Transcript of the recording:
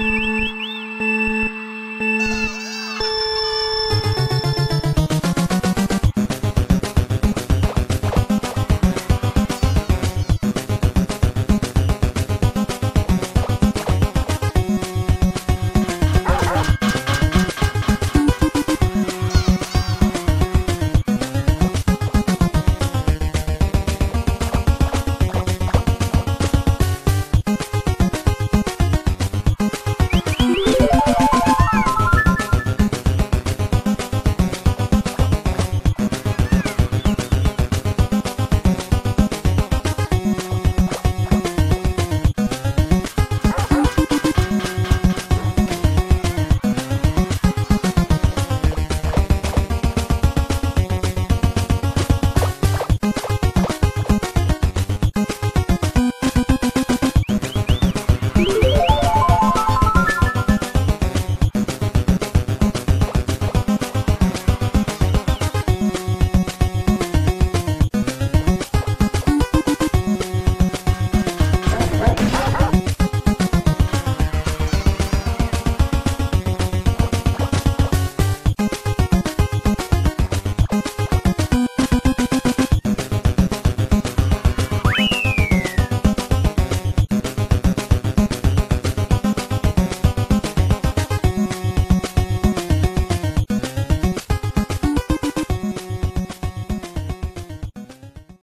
Música